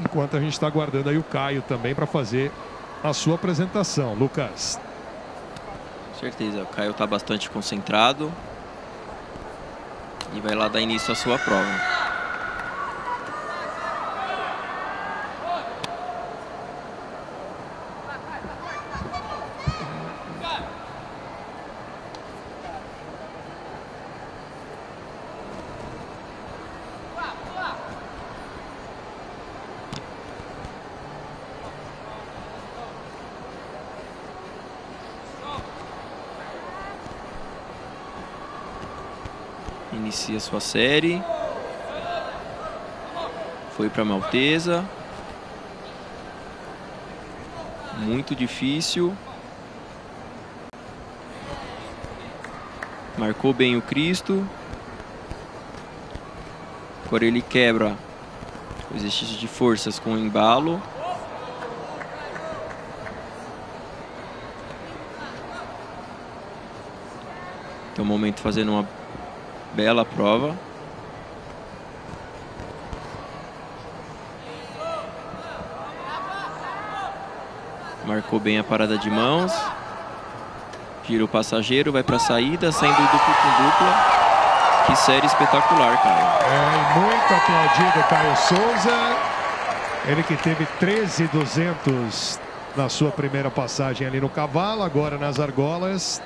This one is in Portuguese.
Enquanto a gente está aguardando aí o Caio também para fazer a sua apresentação. Lucas. Com certeza, o Caio está bastante concentrado. E vai lá dar início à sua prova. Inicia sua série. Foi para Maltesa. Muito difícil. Marcou bem o Cristo. Agora ele quebra o exercício de forças com o embalo. Tem um momento fazendo uma Bela prova. Marcou bem a parada de mãos. Gira o passageiro, vai para a saída, saindo duplo com dupla. Que série espetacular, cara. É, muito aplaudido Caio Souza. Ele que teve 13,200 na sua primeira passagem ali no cavalo, agora nas argolas.